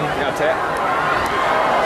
down, you know, tap.